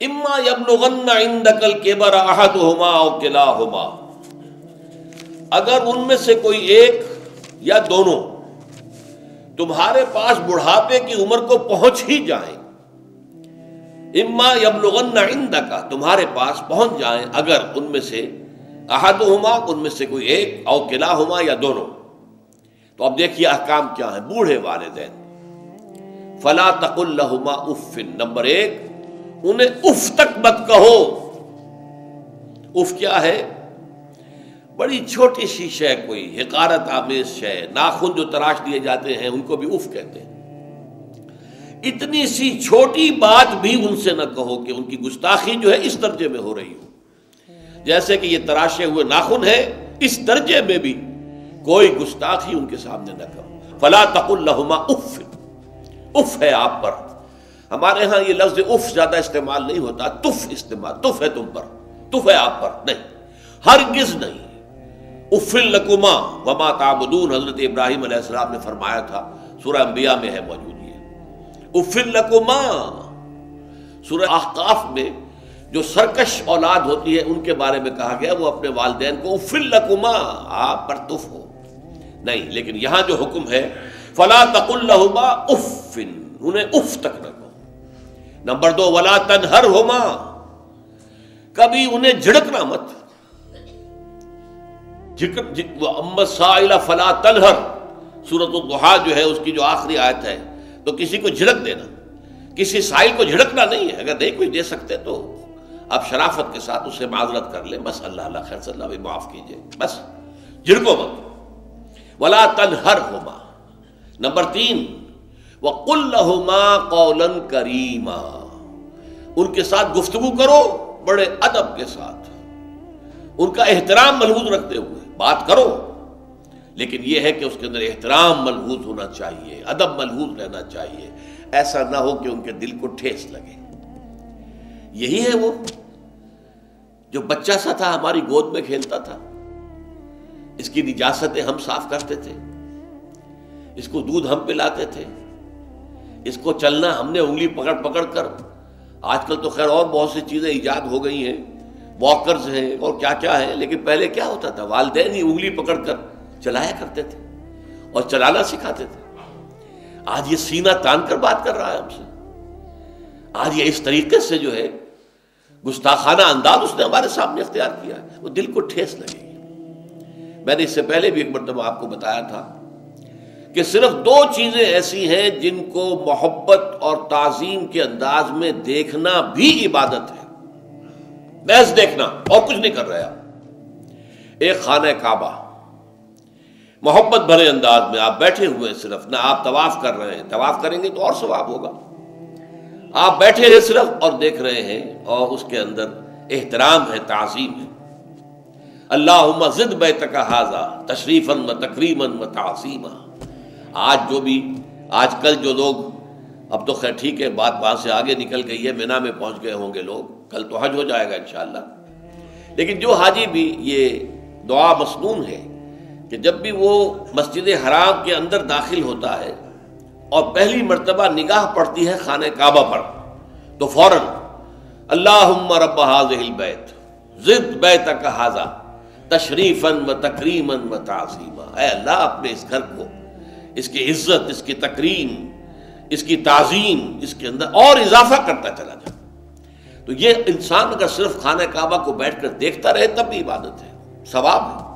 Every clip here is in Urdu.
اما یبلغن عندک الکبر احدهما او کلاهما اگر ان میں سے کوئی ایک یا دونوں تمہارے پاس بڑھاپے کی عمر کو پہنچ ہی جائیں اما یبلغن عندک تمہارے پاس پہنچ جائیں اگر ان میں سے احدهما ان میں سے کوئی ایک او کلاهما یا دونوں۔ تو اب دیکھیے احکام کیا ہیں، بوڑھے والدین۔ فلا تق الحما اف نمبر ایک انہیں اف تک مت کہو۔ اف کیا ہے؟ بڑی چھوٹی سی شے کوئی حکارت آمیز شے، ناخن جو تراش دیے جاتے ہیں، ان کو بھی اف کہتے ہیں۔ اتنی سی چھوٹی بات بھی ان سے نہ کہو کہ ان کی گستاخی جو ہے اس درجے میں ہو رہی ہو۔ جیسے کہ یہ تراشے ہوئے ناخن ہے اس درجے میں بھی کوئی گستاخی ان کے سامنے نہ کرو۔ فلا تق الحما اف۔ اف ہے آپ پر۔ ہمارے ہاں یہ لفظ اف زیادہ استعمال نہیں ہوتا، تف استعمال، تف ہے تم پر، تف ہے آپ پر، نہیں، ہرگز نہیں۔ اف الکما وما تعبدون، حضرت ابراہیم علیہ السلام نے فرمایا تھا، سورہ انبیاء میں ہے موجود یہ۔ اف الکما سورہ احقاف میں جو سرکش اولاد ہوتی ہے، ان کے بارے میں کہا گیا، وہ اپنے والدین کو اف الکما آپ پر تف ہو۔ نہیں، لیکن یہاں جو حکم ہے، فلا تق الحما اف، انہیں اف تک نہ نمبر دو، ولا تنہر ہوما کبھی انہیں جھڑکنا مت۔ فلا تنہر سورت الدحا جو ہے، اس کی جو آخری آیت ہے، تو کسی کو جھڑک دینا۔ کسی سائل کو جھڑکنا نہیں ہے۔ اگر نہیں کوئی دے سکتے تو آپ شرافت کے ساتھ اسے معذرت کر لیں۔ بس اللہ اللہ خیر صلی اللہ بھی معاف کیجیے۔ بس، جھڑکو مت۔ ولا تنہر ہوما نمبر تین وہ قول کریما ان کے ساتھ گفتگو کرو بڑے ادب کے ساتھ۔ ان کا احترام ملحوظ رکھتے ہوئے بات کرو۔ لیکن یہ ہے کہ اس کے اندر احترام ملحوظ ہونا چاہیے، ادب ملحوظ رہنا چاہیے۔ ایسا نہ ہو کہ ان کے دل کو ٹھیس لگے۔ یہی ہے وہ جو بچہ سا تھا، ہماری گود میں کھیلتا تھا۔ اس کی نجاستیں ہم صاف کرتے تھے۔ اس کو دودھ ہم پلاتے تھے۔ اس کو چلنا ہم نے انگلی پکڑ پکڑ کر، آج کل تو خیر اور بہت سی چیزیں ایجاد ہو گئی ہیں واکرز ہیں اور کیا کیا ہے لیکن پہلے کیا ہوتا تھا؟ والدین ہی انگلی پکڑ کر چلایا کرتے تھے اور چلانا سکھاتے تھے۔ آج یہ سینہ تان کر بات کر رہا ہے ہم سے۔ آج یہ اس طریقے سے جو ہے، گستاخانہ انداز اس نے ہمارے سامنے اختیار کیا ہے۔ وہ دل کو ٹھیس لگے گی۔ میں نے اس سے پہلے بھی ایک مرتبہ آپ کو بتایا تھا کہ صرف دو چیزیں ایسی ہیں جن کو محبت اور تعظیم کے انداز میں دیکھنا بھی عبادت ہے۔ محض دیکھنا اور کچھ نہیں کر رہا ایک خانہ کعبہ۔ محبت بھرے انداز میں آپ بیٹھے ہوئے صرف، نہ آپ طواف کر رہے ہیں۔ طواف کریں گے تو اور ثواب ہوگا۔ آپ بیٹھے ہیں صرف اور دیکھ رہے ہیں اور اس کے اندر احترام ہے، تعظیم ہے۔ اللہ زد بیت کا حاضہ تشریفن و تقریباً و تعظیم آج جو بھی، آج کل جو لوگ، اب تو خیر ٹھیک ہے، بات وہاں سے آگے نکل گئی ہے، مینا میں پہنچ گئے ہوں گے لوگ، کل تو حج ہو جائے گا انشاءاللہ۔ لیکن جو حاجی بھی یہ دعا مصنون ہے کہ جب بھی وہ مسجد حرام کے اندر داخل ہوتا ہے اور پہلی مرتبہ نگاہ پڑتی ہے خانہ کعبہ پر، تو فوراً اللہ رب بیت زد بیت کا حاضہ تشریفن و تقریمن و تعظیمہ اے اللہ، اپنے اس گھر کو اس کی عزت، اس کی تقریم اس کی تعظیم، اس کے اندر اور اضافہ کرتا چلا جائے تو یہ انسان اگر صرف خانہ کعبہ کو بیٹھ کر دیکھتا رہے تب بھی عبادت ہے، ثواب ہے۔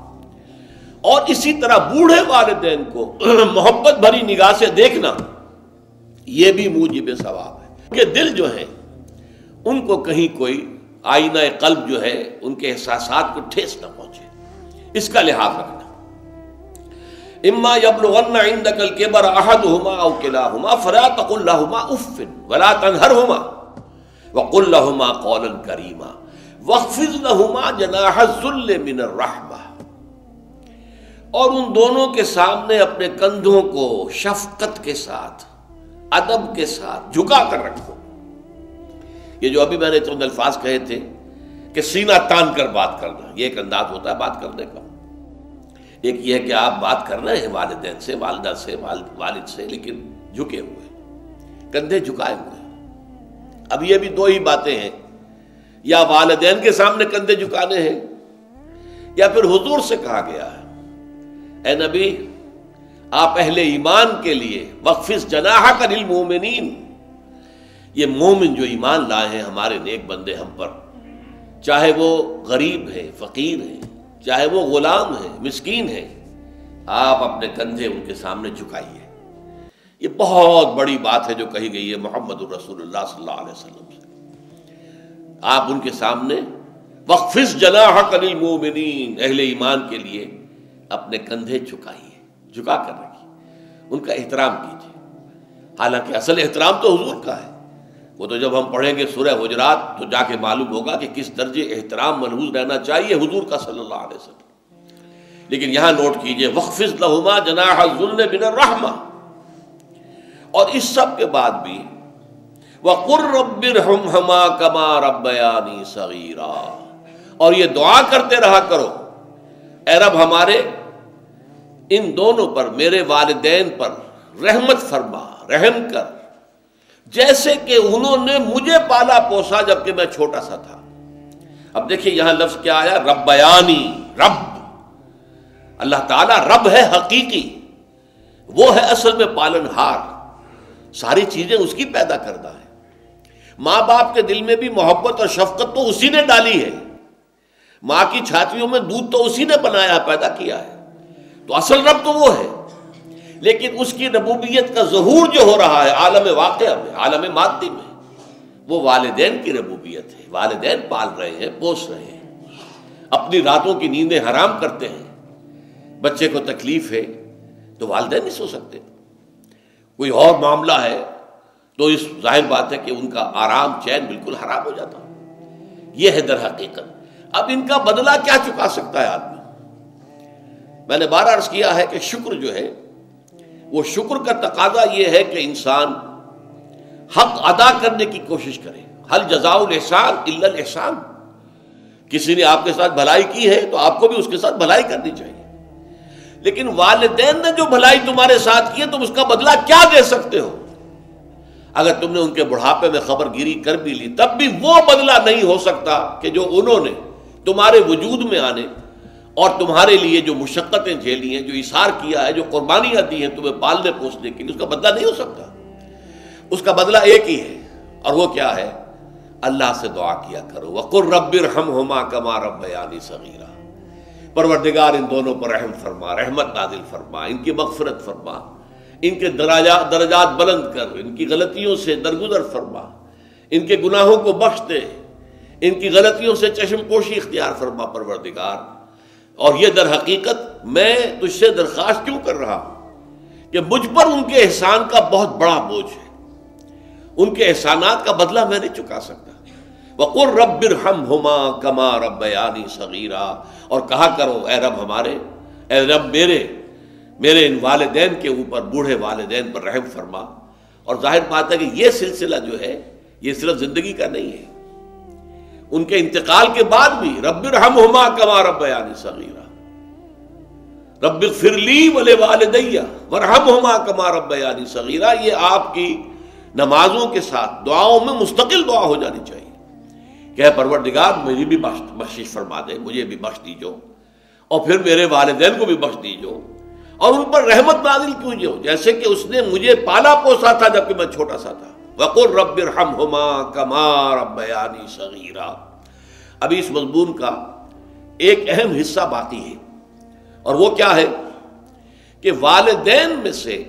اور اسی طرح بوڑھے والدین کو محبت بھری نگاہ سے دیکھنا، یہ بھی موجب ثواب ہے۔ کہ دل جو ہے ان کو کہیں کوئی آئینہ قلب جو ہے، ان کے احساسات کو ٹھیس نہ پہنچے۔ اس کا لحاظ رکھنا۔ اما یبلغن عندك الكبر احدهما او كلاهما فلا تقل لهما اف ولا تنهرهما وقل لهما قولا كريما واخفض لهما جناح الذل من الرحمه اور ان دونوں کے سامنے اپنے کندھوں کو شفقت کے ساتھ، ادب کے ساتھ جھکا کر رکھو۔ یہ جو ابھی میں نے چند الفاظ کہے تھے کہ سینہ تان کر بات کرنا، یہ ایک انداز ہوتا ہے بات کرنے کا۔ ایک یہ ہے کہ آپ بات کر رہے ہیں والدین سے، والدہ سے والد سے، لیکن جھکے ہوئے کندھے جھکائے ہوئے اب یہ بھی دو ہی باتیں ہیں۔ یا والدین کے سامنے کندھے جھکانے ہیں، یا پھر حضور سے کہا گیا ہے۔ اے نبی، آپ اہل ایمان کے لیے وقفس جناح کا دل مومنین یہ مومن جو ایمان لائے ہیں، ہمارے نیک بندے ہم پر، چاہے وہ غریب ہے فقیر ہے چاہے وہ غلام ہے، مسکین ہے، آپ اپنے کندھے ان کے سامنے جھکائیے۔ یہ بہت بڑی بات ہے جو کہی گئی ہے محمد الرسول اللہ صلی اللہ علیہ وسلم سے۔ آپ ان کے سامنے وقفس جناح کلیل اہل ایمان کے لیے اپنے کندھے جھکائیے، جھکا کر رکھیے، ان کا احترام کیجیے۔ حالانکہ اصل احترام تو حضور کا ہے۔ وہ تو جب ہم پڑھیں گے سورہ حجرات تو جا کے معلوم ہوگا کہ کس درجے احترام ملحوظ رہنا چاہیے حضور کا صلی اللہ علیہ وسلم۔ لیکن یہاں نوٹ کیجیے وقفز لہما جناح ذل بن الرحمہ اور اس سب کے بعد بھی وَقُرْ رَبِّ رَحْمْهَمَا كَمَا رَبَّيَانِ صَغِيرًا۔ اور یہ دعا کرتے رہا کرو، اے رب ہمارے، ان دونوں پر، میرے والدین پر رحمت فرما، رحم کر۔ جیسے کہ انہوں نے مجھے پالا پوسا جبکہ میں چھوٹا سا تھا۔ اب دیکھیے یہاں لفظ کیا آیا؟ ربیانی رب۔ اللہ تعالیٰ رب ہے حقیقی، وہ ہے اصل میں پالن ہار ساری چیزیں اس کی پیدا کردہ ہے ماں باپ کے دل میں بھی محبت اور شفقت تو اسی نے ڈالی ہے۔ ماں کی چھاتیوں میں دودھ تو اسی نے بنایا، پیدا کیا ہے۔ تو اصل رب تو وہ ہے۔ لیکن اس کی ربوبیت کا ظہور جو ہو رہا ہے عالم واقعہ میں، عالم مادی میں، وہ والدین کی ربوبیت ہے۔ والدین پال رہے ہیں، پوس رہے ہیں۔ اپنی راتوں کی نیندیں حرام کرتے ہیں۔ بچے کو تکلیف ہے، تو والدین نہیں سو سکتے۔ کوئی اور معاملہ ہے، تو اس ظاہر بات ہے کہ ان کا آرام، چین بالکل حرام ہو جاتا۔ یہ ہے در حقیقت۔ اب ان کا بدلہ کیا چکا سکتا ہے آدمی؟ میں نے بارہ عرض کیا ہے کہ شکر جو ہے وہ شکر کا تقاضا یہ ہے کہ انسان حق ادا کرنے کی کوشش کرے۔ حل جزا الحسان الحسان کسی نے آپ کے ساتھ بھلائی کی ہے تو آپ کو بھی اس کے ساتھ بھلائی کرنی چاہیے۔ لیکن والدین نے جو بھلائی تمہارے ساتھ کی ہے، تم اس کا بدلہ کیا دے سکتے ہو؟ اگر تم نے ان کے بڑھاپے میں خبر گیری کر بھی لی، تب بھی وہ بدلہ نہیں ہو سکتا کہ جو انہوں نے تمہارے وجود میں آنے۔ اور تمہارے لیے جو مشقتیں جھیلی ہیں، جو اشار کیا ہے، جو قربانیاں دی ہیں تمہیں پالنے پوسنے کے لیے، اس کا بدلہ نہیں ہو سکتا۔ اس کا بدلہ ایک ہی ہے۔ اور وہ کیا ہے؟ اللہ سے دعا کیا کرو۔ وقر رب رحم ہوما کما رب بیانی صغیرہ پروردگار ان دونوں پر رحم فرما، رحمت نازل فرما، ان کی مغفرت فرما، ان کے درجات درجات بلند کر، ان کی غلطیوں سے درگزر فرما، ان کے گناہوں کو بخش دے، ان کی غلطیوں سے چشم پوشی اختیار فرما، پروردگار۔ اور یہ در حقیقت میں تجھ سے درخواست کیوں کر رہا ہوں؟ کہ مجھ پر ان کے احسان کا بہت بڑا بوجھ ہے۔ ان کے احسانات کا بدلہ میں نہیں چکا سکتا۔ وقر رب ہم ہوما کما رب یعنی صغیرہ اور کہا کرو، اے رب ہمارے، اے رب میرے میرے ان والدین کے اوپر، بوڑھے والدین پر رحم فرما۔ اور ظاہر بات ہے کہ یہ سلسلہ جو ہے، یہ صرف زندگی کا نہیں ہے۔ ان کے انتقال کے بعد بھی رب رحم ہوما کما رب یعنی صغیرہ۔ رب فرلی ولے والدیہ ورحم ہوما کما رب یعنی صغیرہ۔ یہ آپ کی نمازوں کے ساتھ دعاؤں میں مستقل دعا ہو جانی چاہیے۔ کہ پروردگار مجھے بھی بخش فرما دے، مجھے بھی بخش دیجو۔ اور پھر میرے والدین کو بھی بخش دیجو۔ اور ان پر رحمت نازل کیجیے جیسے کہ اس نے مجھے پالا پوسا تھا جبکہ میں چھوٹا سا تھا۔ وقر رب ہوما کمار بیانی صغیرہ ابھی اس مضمون کا ایک اہم حصہ باقی ہے۔ اور وہ کیا ہے؟ کہ والدین میں سے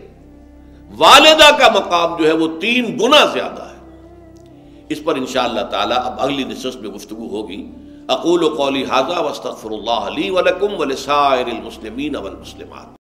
والدہ کا مقام جو ہے وہ تین گنا زیادہ ہے۔ اس پر انشاءاللہ تعالی اب اگلی نشست میں گفتگو ہوگی۔ اقول و قولی حاضہ وسطر اللہ علی ولکم ولسائر المسلمین والمسلمات۔